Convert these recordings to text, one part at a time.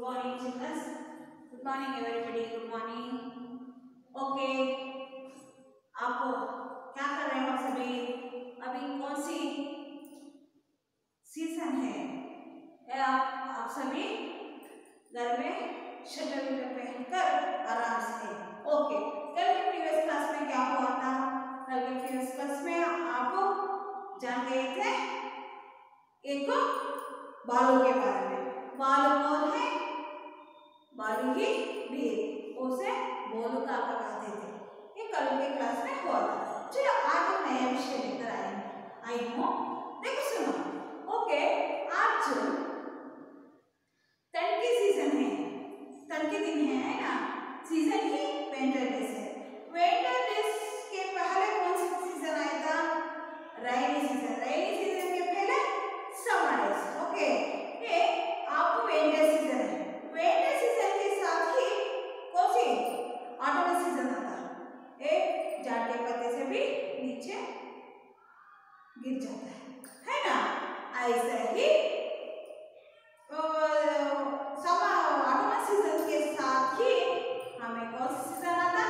Good morning, children. Good morning, everybody. Good morning. Okay. आप क्या कर रहे हो सभी अभी कौन सी सीज़न है आप आप सभी घर में शटर पहनकर आराम से ओके कल के प्रीवियस क्लास में क्या हुआ था कल के प्रीवियस क्लास में आप जान गए थे एक बालों के बारे में बाल कौन है बालू की भीड़ उसे बोलू काका कहते थे ये कल के क्लास में हुआ था। चलो आज हम नया विषय लेकर आए आई हूँ देखो सुनो। ओके, आज जो ठंड की सीज़न है ठंड के दिन है ना? सीज़न ही विंटर डेज़ है विंटर डेज़ के पहले कौन सा सीज़न आया था रेनी सीज़न रेनी सीज़न के पहले समर डेज़ ओके ये आपको विंटर सीज़न है विंटर सीज़न के साथ ही कौन सी ऑटोमन सीज़न आता है एक झाड़ के पत्ते से भी नीचे गिर जाता है है ना ऐसे ही ऑटोमन सीज़न के साथ ही हमें कौन सा सीज़न आता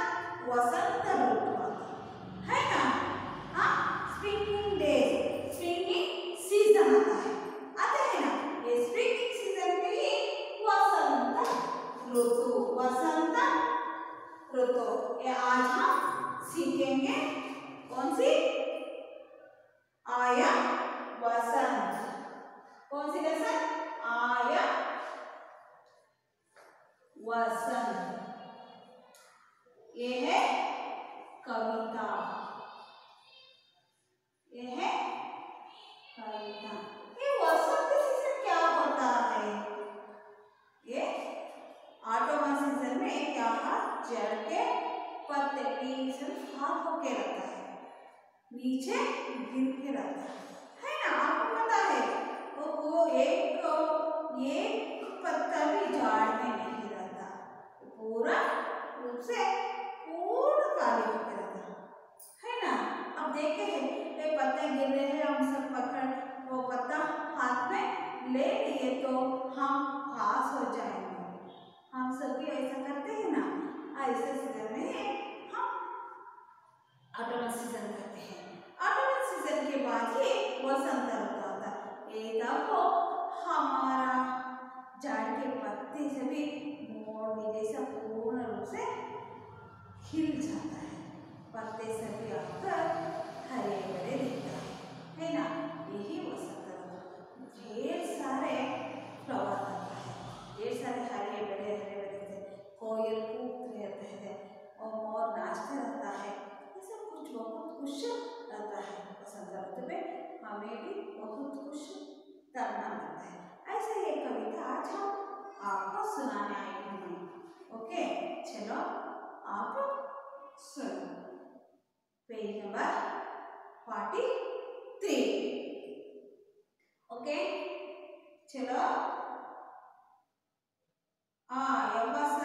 वसंत ऋतु आता है ना हाँ स्प्रिंगिंग डेज़ स्प्रिंगिंग सीज़न आता है आता है ना ये स्प्रिंगिंग सीज़न में ही वसंत ऋतु वसंत ऋतु। आज हम सीखेंगे कौन सी? रूप से पूर्ण काले होके रहता है ना? अब देखे हैं ये पत्ते गिर रहे हैं, हम सब पकड़, वो पत्ता हाथ में ले लिए तो हम पास हो जाएँगे। हम सब भी ऐसा करते हैं ना? ऐसे सीज़न में हम ऑटोमन सीज़न करते हैं। ऑटोमन सीज़न के बाद ही वसंत ऋतु आता है ये तब हमारा झाड़ के पत्ते से भी मोड़ भी जैसा पूर्ण रूप से खिल जाता है। पत्ते से भी आकर हरे भरे दिखता है। है ना? यही वसंत ऋतु ढेर सारे फ्लावर आता है। ढेर सारे हरे भरे हरे भरे थे कोयल कूदते रहते हैं और मोर नाचते रहता है। ये सब कुछ बहुत खुश रहता है। ऋतु में हमें भी बहुत खुश करना लगता है। ऐसे ये कविता आज हम आपको सुनाने आए हैं। ओके? चलो, आप सुनो Page number forty three okay चलो आय वसंत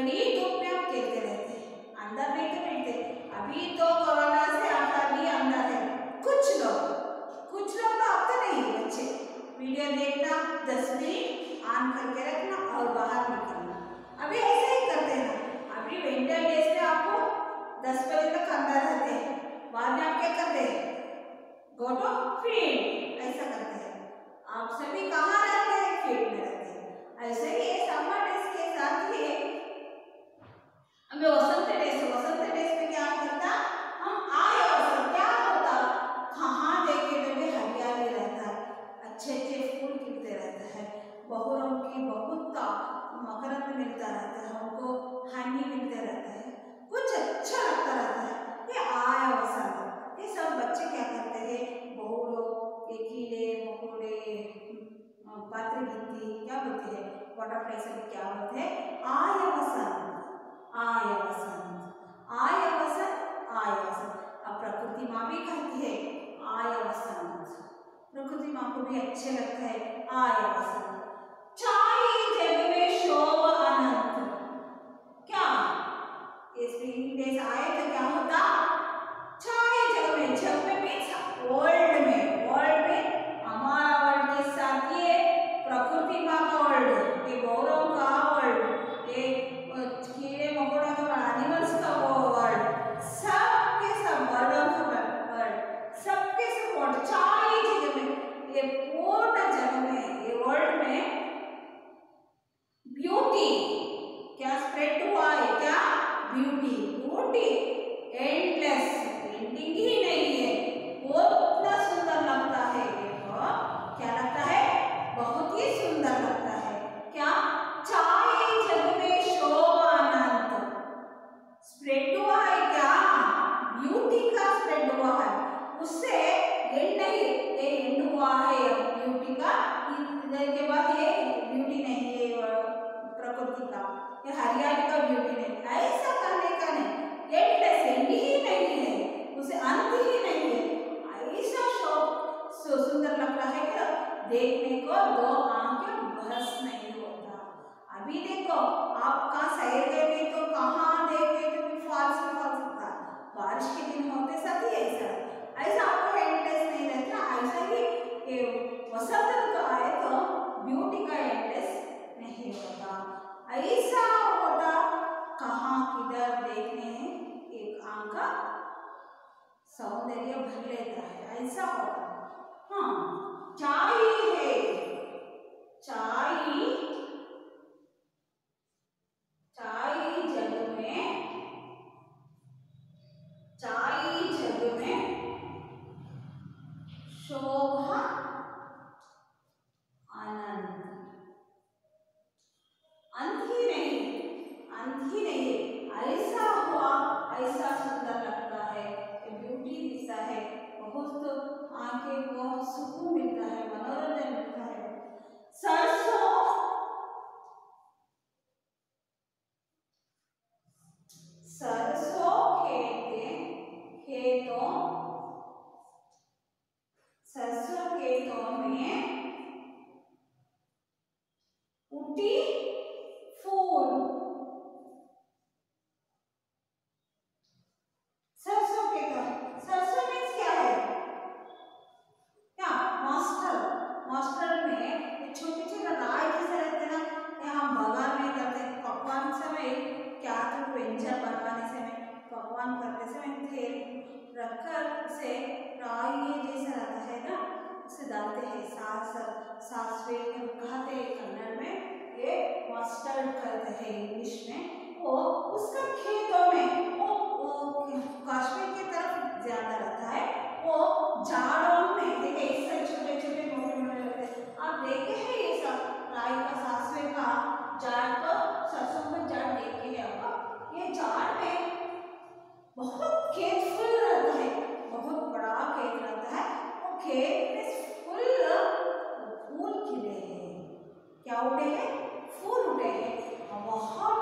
कड़ी धूप में आप खेलते रहते हैं, अंदर तो बैठते अभी तो कोरोना से आप अभी अंदर है। कुछ लोग कुछ लोग तो अब तो नहीं बच्चे। वीडियो देखना दस मिनट ऑन करके रखना और बाहर निकलना। अभी ऐसे ही करते हैं। अभी विंटर डेज़ में आपको दस बजे तक अंदर रहते हैं। बाद में आप क्या करते हैं? गो फ़ील्ड ऐसा करते हैं। आप सभी कहाँ रहते हैं? फ़ील्ड में रहते हैं। ऐसे ही समर डेज़ के साथ ही हमें वसंत डेज़ वसंत डेज़ में क्या करता? हम आए और क्या होता? कहाँ देखे तो हरियाली रहता अच्छे अच्छे फूल खिलते रहते हैं बहुरों की बहुत मकरंद मिलता रहता है, हमको हानि मिलते रहता है। देखने को दो आँखें बस नहीं होता। अभी देखो आप कहाँ सैर गए तो कहाँ देखे तो भी फॉल्स में फॉल सकता बारिश के दिन होते साथ ही ऐसा। ऐसा आपको एंडलेस नहीं रहता। ऐसा ही वसंत आए तो ब्यूटी का एंडलेस नहीं होता। ऐसा होता कहाँ किधर देखने एक आँख का सौंदर्य भर लेता है। ऐसा होता। हाँ। है। चाय चाय जग में चाय जग में शोभा में तेल रखकर उसे राई जैसा रहता है ना उसे डालते हैं सास सासवे कहते हैं कन्नड़ में ये मस्टर्ड करते हैं इंग्लिश में। वो उसका खेतों में वो, कश्मीर की तरफ़ ज़्यादा रहता है। वो झाड़ों में इस साइड छोटे छोटे मोटे मोटे रहते हैं। आप देखे हैं ये सब राई का सासवे का सरसों का देखे हैं आपको में बहुत खेत फुल रहता है, बहुत बड़ा खेत रहता है, वो खेत में फुल फूल खिले हैं। क्या उठे हैं? फूल उठे हैं। और बहुत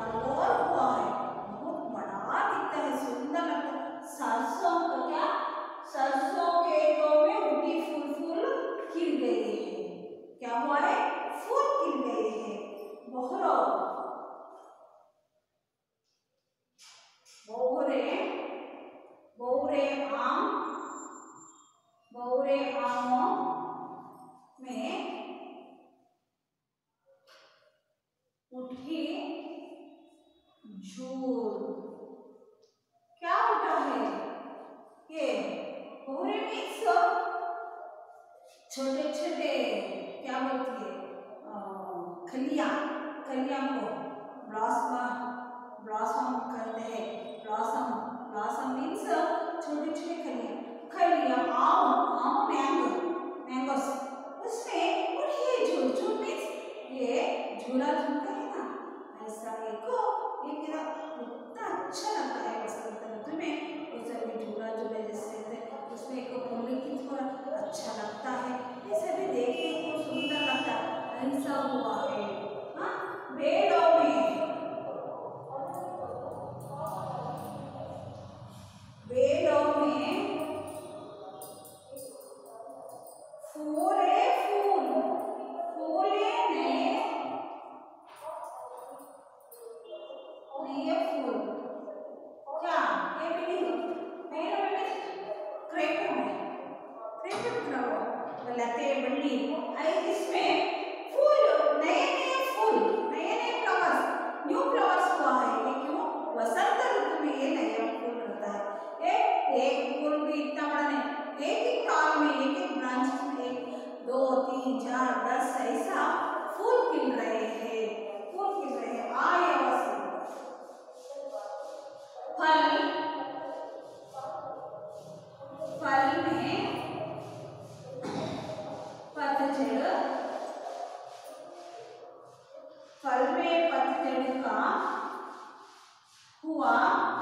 अरोर हुआ है बहुत बड़ा दिखता है सुंदर लगता है सरसों का क्या सरसों खेतों में उठी फूल फूल खिल गए हैं क्या हुआ है फूल खिल गए हैं बहुत बहुरे बहुरे आम बहुरे आमों में उठी झूल क्या उठा है ये बहुरे मीन्स छोटे छोटे क्या बोलती है खलिया खलिया को ब्लॉसम ब्लॉसम करते हैं। ब्लॉसम ब्लॉसम मीन्स छोटे छोटे खलिया खलिया आम आम मैंगो मैंगोस उसमें उठिए झूल झूल मीन्स ये झूला झूलता है ना? ऐसा एक ये मेरा कितना अच्छा लगता है बसंत ऋतु में। उसे भी झूला झूले जैसे उसमें एक बोलने की थोड़ा अच्छा लगता है। ये सभी देखने को सुंदर लगता है। ऐसा हुआ है। हाँ पेड़ों में पेड़ों में फूले फूल, फूले नए। नए फूल। क्या? ये बिल्डिंग पेड़ों में क्रेप में क्रेप में लते बल्ली आई इसमें फूल, नए नए फूल। फ्लावर्स न्यू फ्लावर्स हुआ है। ये क्यों? वसंत ऋतु में ये नया फूल रहता है। ए एक फूल भी इतना बड़ा नहीं। एक ही काल में, एक एक ब्रांच में एक, दो, तीन, चार, दस ऐसा फूल खिल रहे हैं। फूल खिल रहे हैं। फल फल पतझड़ का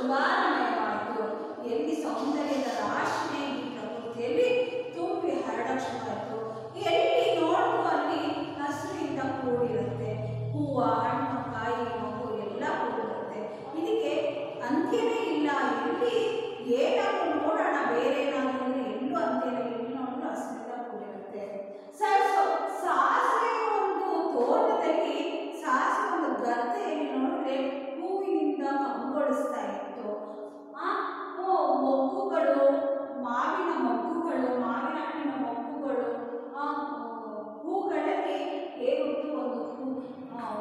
ಶೃಂಗಾರಮಯವಾಯಿತು ಎಲ್ಲಿ ಸೌಂದರ್ಯದ ರಾಶಿನೇ ಪ್ರಕೃತಿಯಲ್ಲಿ ತುಂಬಿ ಹರಡಕ್ ಎಲ್ಲಿ ನೋಡಿದ್ರು ಅಲ್ಲಿ ಹಸಿರಿನಿಂದ ಕೂಡಿರುತ್ತೆ. ಹೂವು, ಹಣ್ಣು, ಕಾಯಿ, ಮಗು ಎಲ್ಲ ಕೂಡಿರುತ್ತೆ. ಇದಕ್ಕೆ ಅಂತ್ಯವೇ ಇಲ್ಲ. ಎಲ್ಲಿ ಏನಾದರೂ ನೋಡೋಣ. ಬೇರೆ ಏನಾದರೂ ಎಲ್ಲೂ ಅಂತ್ಯನೇ ಇಲ್ಲ. ನೋಡೋಣ ಹಸಿರಿನಿಂದ ಕೂಡಿರುತ್ತೆ. ಸೊ ಸಾಸಿವೆ ಒಂದು ತೋಟದಲ್ಲಿ ಸಾಸಿವೆ ಒಂದು ಗದ್ದೆಯಲ್ಲಿ ನೋಡಿದ್ರೆ ಹೂವಿನಿಂದ ಕಂಗೊಳಿಸ್ತಾರೆ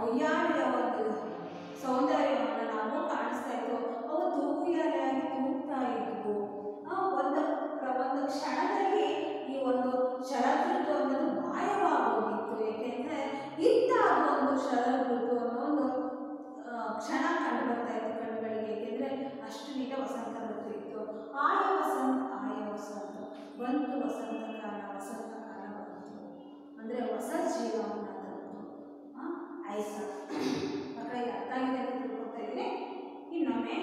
ಉಯ್ಯಾಲೆಯ ಅವತ್ತು ಸೌಂದರ್ಯವನ್ನು ನಾವು ಕಾಣಿಸ್ತಾ ಇತ್ತು. ಅವತ್ತು ತೂಗುಯಾಲೆಯಾಗಿ ತೂಗ್ತಾ ಇದ್ವು. ಒಂದು ಒಂದು ಕ್ಷಣದಲ್ಲಿ ಈ ಒಂದು ಶರದೃತು ಅನ್ನೋದು ಮಾಯವಾಗೋಗಿತ್ತು. ಏಕೆಂದರೆ ಇಂಥ ಒಂದು ಶರದೃತು ಅನ್ನೋ ಒಂದು ಕ್ಷಣ ಕಂಡು ಬರ್ತಾ ಇತ್ತು ಕಣ್ಣುಗಳಿಗೆ ಏಕೆಂದರೆ ಅಷ್ಟು ನೀಟ ವಸಂತ ಋತು ಇತ್ತು. ಆಯ ವಸಂತ ಆಯ ವಸಂತ. ಬಂತು ವಸಂತ ಕಾಲ ವಸಂತ ಕಾಲ ಬಂತು. ಅಂದರೆ ಹೊಸ ಜೀವನ. ಸಂದೇಶ ಮಕ್ಕಳಿಗೆ ಅರ್ಥ ಆಗಿದೆ ಅಂತ ತಿಳ್ಕೊಳ್ತಾ ಇದ್ದೀನಿ. ಇನ್ನೊಮ್ಮೆ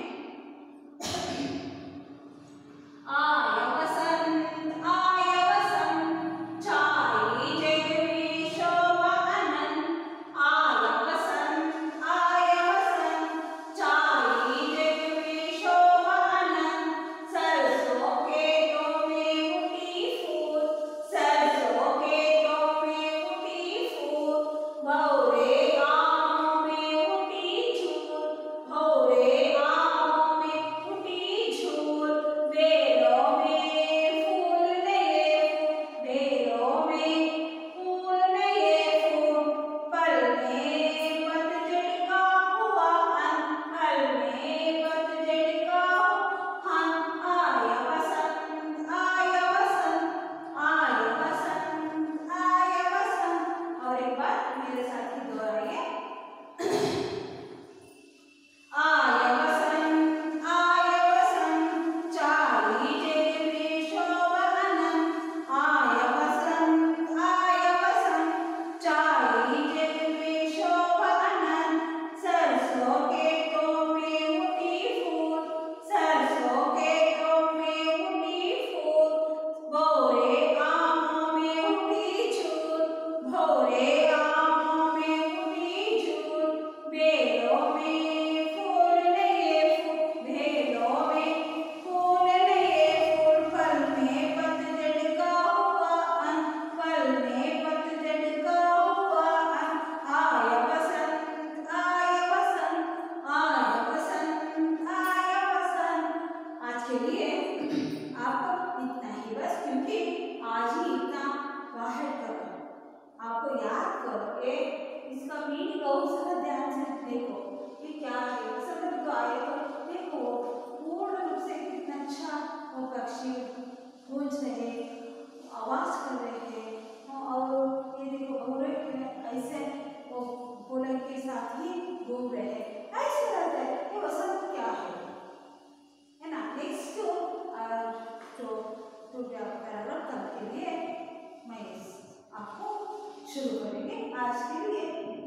शुरू करेंगे। आज के लिए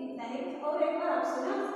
इतना ही। और एक बार आपसे ना